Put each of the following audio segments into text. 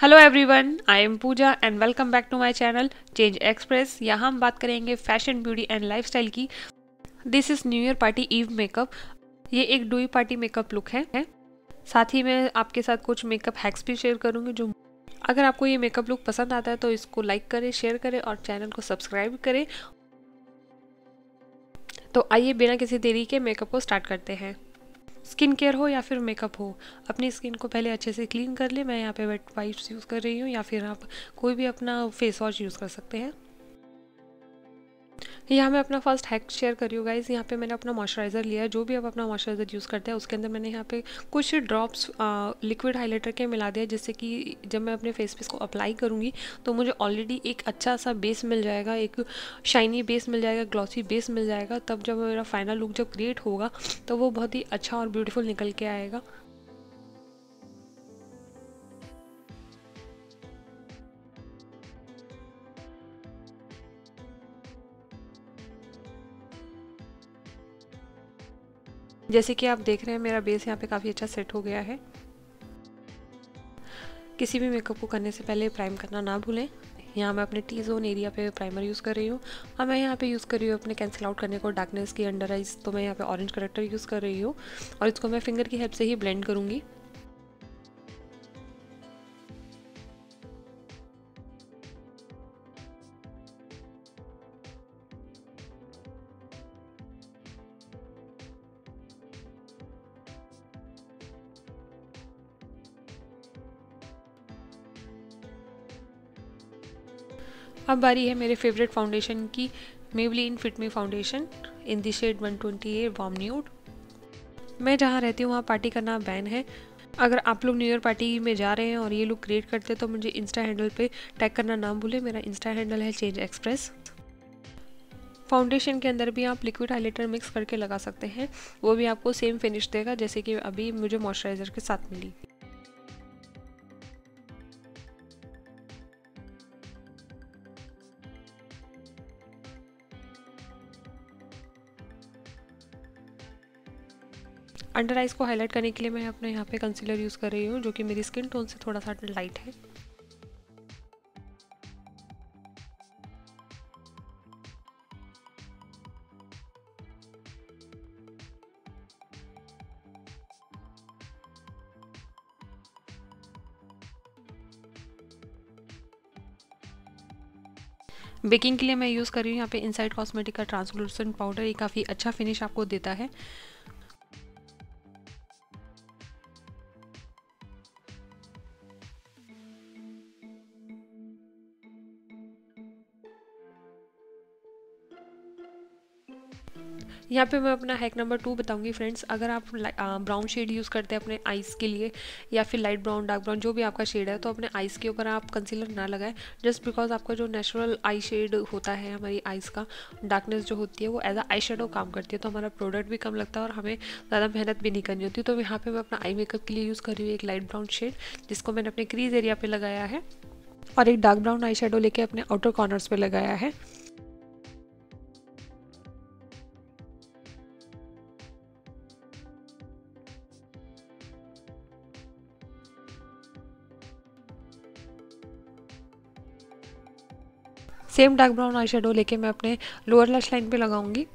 Hello everyone I am Pooja and welcome back to my channel change express यहाँ हम बात करेंगे fashion beauty and lifestyle की। This is new year party eve makeup ये एक dewy party makeup look है, साथ ही मैं आपके साथ कुछ मेकअप हैक्स भी शेयर करूँगी जो अगर आपको ये मेकअप लुक पसंद आता है तो इसको लाइक करें शेयर करें और चैनल को सब्सक्राइब करें। तो आइए बिना किसी देरी के मेकअप को स्टार्ट करते हैं। स्किन केयर हो या फिर मेकअप हो, अपनी स्किन को पहले अच्छे से क्लीन कर ले। मैं यहाँ पे वेट वाइप्स यूज़ कर रही हूँ या फिर आप कोई भी अपना फेस वॉश यूज़ कर सकते हैं। यहाँ मैं अपना फ़र्स्ट हैक शेयर कर हूँ गाइज़ यहाँ पे मैंने अपना मॉइस्चराइज़र लिया है। जो भी आप अपना मॉइस्चराइज़र यूज़ करते हैं, उसके अंदर मैंने यहाँ पे कुछ ड्रॉप्स लिक्विड हाइलाइटर के मिला दिया जिससे कि जब मैं अपने फेस पे इसको अप्लाई करूँगी तो मुझे ऑलरेडी एक अच्छा सा बेस मिल जाएगा, एक शाइनी बेस मिल जाएगा ग्लॉसी बेस मिल जाएगा। तब जब मेरा फाइनल लुक जब क्रिएट होगा तो वो बहुत ही अच्छा और ब्यूटीफुल निकल के आएगा। जैसे कि आप देख रहे हैं, मेरा बेस यहाँ पे काफ़ी अच्छा सेट हो गया है। किसी भी मेकअप को करने से पहले प्राइम करना ना भूलें। यहाँ मैं अपने टी जोन एरिया पे प्राइमर यूज़ कर रही हूँ। और मैं यहाँ पे यूज़ कर रही हूँ अपने कैंसिल आउट करने को डार्कनेस की अंडर आइज़ तो मैं यहाँ पे ऑरेंज करेक्टर यूज़ कर रही हूँ। और इसको मैं फिंगर की हेल्प से ही ब्लेंड करूँगी। अब बारी है मेरे फेवरेट फाउंडेशन की Maybelline fit me foundation in the shade 128 warm nude मैं जहाँ रहती हूँ, वहाँ पार्टी करना बैन है। अगर आप लोग न्यू ईयर पार्टी में जा रहे हैं और ये लोग क्रिएट करते हैं तो मुझे इंस्टा हैंडल पे टैग करना ना भूलें। मेरा इंस्टा हैंडल है चेंज एक्सप्रेस फाउंडेशन के अंदर भी आप लिक्विड हाइलाइटर मिक्स करके लगा सकते हैं। वो भी आपको सेम फिनिश देगा, जैसे कि अभी मुझे मॉइस्चराइज़र के साथ मिली। अंडर आइज़ को हाईलाइट करने के लिए मैं अपने यहाँ पे कंसीलर यूज़ कर रही हूँ, जो कि मेरी स्किन टोन से थोड़ा सा लाइट है। बेकिंग के लिए मैं यूज़ कर रही हूँ यहाँ पे इनसाइड कॉस्मेटिक का ट्रांसलूसेंट पाउडर ये काफ़ी अच्छा फिनिश आपको देता है। यहाँ पे मैं अपना हैक नंबर टू बताऊँगी फ्रेंड्स अगर आप ब्राउन शेड यूज़ करते हैं अपने आइज़ के लिए, या फिर लाइट ब्राउन डार्क ब्राउन जो भी आपका शेड है तो अपने आइज़ के ऊपर आप कंसीलर ना लगाएँ। जस्ट बिकॉज़ आपका जो नेचुरल आई शेड होता है हमारी आइज़ का डार्कनेस जो होती है, वो एज आई शेडो काम करती है तो हमारा प्रोडक्ट भी कम लगता है और हमें ज़्यादा मेहनत भी नहीं करनी होती। तो यहाँ पर मैं अपना आई मेकअप के लिए यूज़ कर रही हूँ एक लाइट ब्राउन शेड जिसको मैंने अपने क्रीज एरिया पर लगाया है और एक डार्क ब्राउन आई शेडो लेके अपने आउटर कॉर्नर्स पे लगाया है। Same dark brown eye shadow लेके मैं अपने लोअर लैश लाइन पे लगाऊँगी।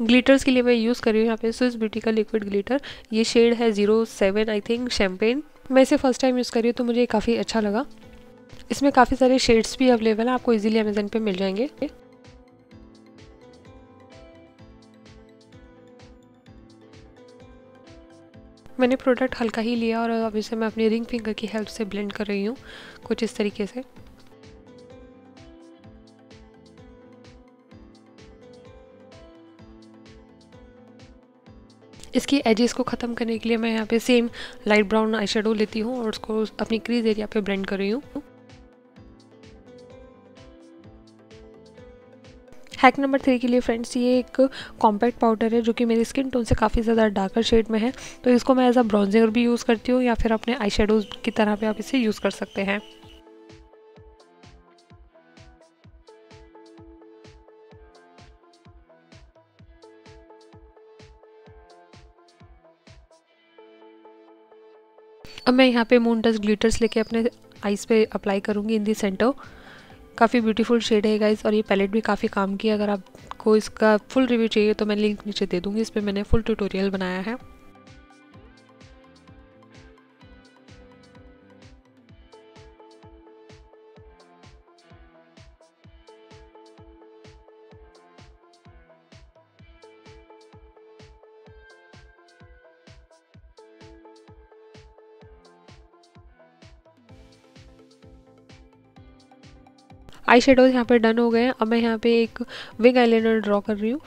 ग्लिटर्स के लिए मैं यूज़ कर रही हूँ यहाँ पे स्विस ब्यूटी का लिक्विड ग्लिटर ये शेड है zero seven I think champagne मैं इसे फ़र्स्ट टाइम यूज़ कर रही हूँ तो मुझे काफ़ी अच्छा लगा। इसमें काफ़ी सारे शेड्स भी अवेलेबल हैं, आपको इजीली अमेजन पे मिल जाएँगे। मैंने प्रोडक्ट हल्का ही लिया और अब इसे मैं अपनी रिंग फिंगर की हेल्प से ब्लेंड कर रही हूँ, कुछ इस तरीके से। इसकी एजेस को ख़त्म करने के लिए मैं यहाँ पे सेम लाइट ब्राउन आई लेती हूँ और उसको अपनी क्रीज एरिया पे ब्लेंड कर रही हूँ। हैक नंबर थ्री के लिए फ्रेंड्स ये एक कॉम्पैक्ट पाउडर है, जो कि मेरी स्किन टोन से काफ़ी ज़्यादा डार्कर शेड में है। तो इसको मैं एज अ ब्राउजिंगर भी यूज़ करती हूँ, या फिर अपने आई की तरह भी आप इसे यूज़ कर सकते हैं। अब मैं यहाँ पे मून डस्ट ग्लिटर्स लेके अपने आइस पे अप्लाई करूँगी इन दी सेंटर काफ़ी ब्यूटीफुल शेड है गाइज़ और ये पैलेट भी काफ़ी काम की है। अगर आपको इसका फुल रिव्यू चाहिए तो मैं लिंक नीचे दे दूँगी। इस पर मैंने फुल ट्यूटोरियल बनाया है। आई शेडोज यहाँ पे डन हो गए हैं। अब मैं यहाँ पे एक विंग आईलाइनर ड्रॉ कर रही हूँ।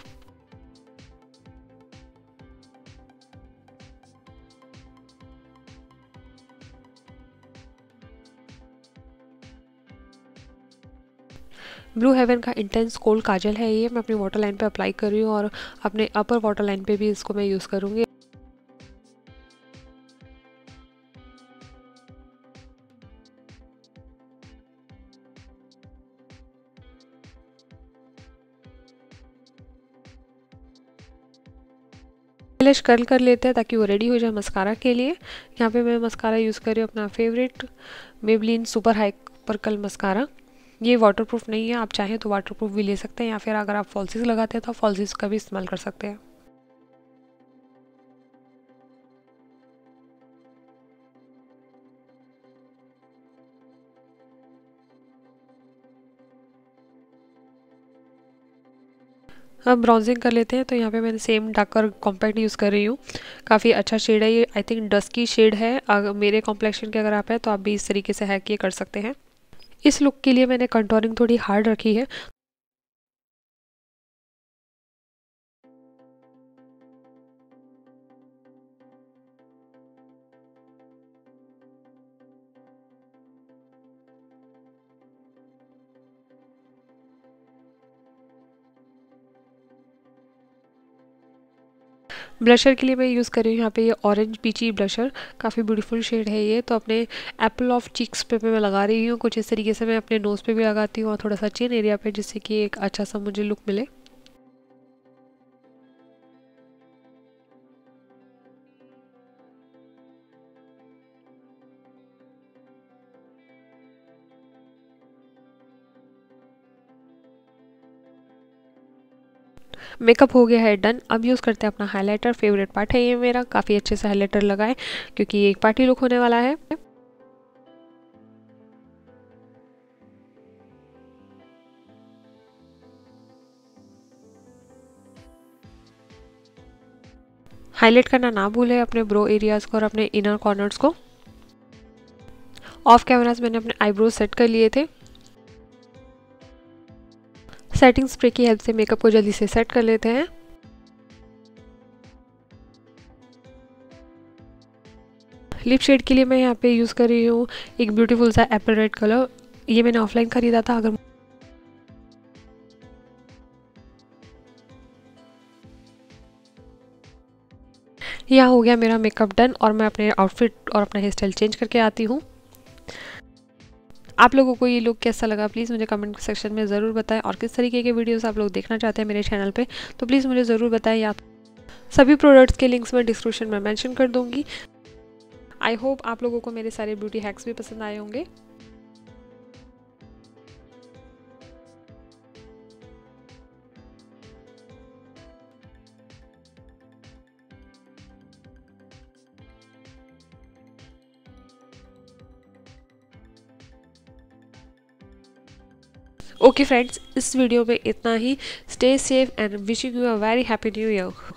ब्लू हेवन का इंटेंस कोल्ड काजल है ये। मैं अपनी वाटर लाइन पे अप्लाई कर रही हूँ और अपने अपर वाटर लाइन पे भी इसको मैं यूज़ करूँगी। आईलैश कर्ल कर लेते हैं ताकि वो रेडी हो जाए मस्कारा के लिए। यहाँ पे मैं मस्कारा यूज़ कर रही हूँ अपना favourite Maybelline super hypercurl mascara ये वाटरप्रूफ नहीं है, आप चाहें तो वाटरप्रूफ भी ले सकते हैं या फिर अगर आप फॉल्सिस लगाते हैं तो फॉल्सिस का भी इस्तेमाल कर सकते हैं। अब ब्राउजिंग कर लेते हैं तो यहाँ पे मैंने सेम डाकर कॉम्पैक्ट यूज़ कर रही हूँ। काफ़ी अच्छा शेड है ये। आई थिंक डस्ट की शेड है। अगर मेरे कॉम्प्लेक्शन के अगर आप है तो आप भी इस तरीके से हैक ये कर सकते हैं। इस लुक के लिए मैंने कंट्रोलिंग थोड़ी हार्ड रखी है। ब्लशर के लिए मैं यूज़ कर रही हूँ यहाँ पे ये ऑरेंज पीची ब्लशर काफ़ी ब्यूटीफुल शेड है ये। तो अपने एप्पल ऑफ़ चीक्स पे मैं लगा रही हूँ। कुछ इस तरीके से मैं अपने नोज़ पे भी लगाती हूँ और थोड़ा सा चेन एरिया पे जिससे कि एक अच्छा सा मुझे लुक मिले। मेकअप हो गया है, डन। अब यूज़ करते हैं अपना हाइलाइटर फेवरेट पार्ट है ये मेरा। काफ़ी अच्छे से हाइलाइटर लगाए, क्योंकि ये एक पार्टी लुक होने वाला है। हाईलाइट करना ना भूले अपने ब्रो एरियाज़ को और अपने इनर कॉर्नर्स को। ऑफ़ कैमराज मैंने अपने आईब्रोज सेट कर लिए थे। सेटिंग स्प्रे की हेल्प से मेकअप को जल्दी से सेट कर लेते हैं। लिप शेड के लिए मैं यहाँ पे यूज़ कर रही हूँ एक ब्यूटीफुल सा एप्पल रेड कलर ये मैंने ऑफलाइन ख़रीदा था, अगर यहाँ हो गया मेरा मेकअप डन और मैं अपने आउटफिट और अपना हेयर स्टाइल चेंज करके आती हूँ। आप लोगों को ये लुक कैसा लगा? प्लीज़ मुझे कमेंट सेक्शन में ज़रूर बताएँ। और किस तरीके के वीडियोस आप लोग देखना चाहते हैं मेरे चैनल पे? तो प्लीज़ मुझे ज़रूर बताएँ। या सभी प्रोडक्ट्स के लिंक्स मैं डिस्क्रिप्शन में मैंशन कर दूँगी। आई होप आप लोगों को मेरे सारे ब्यूटी हैक्स भी पसंद आए होंगे। ओके फ्रेंड्स इस वीडियो में इतना ही. Stay safe and wishing you a very happy new year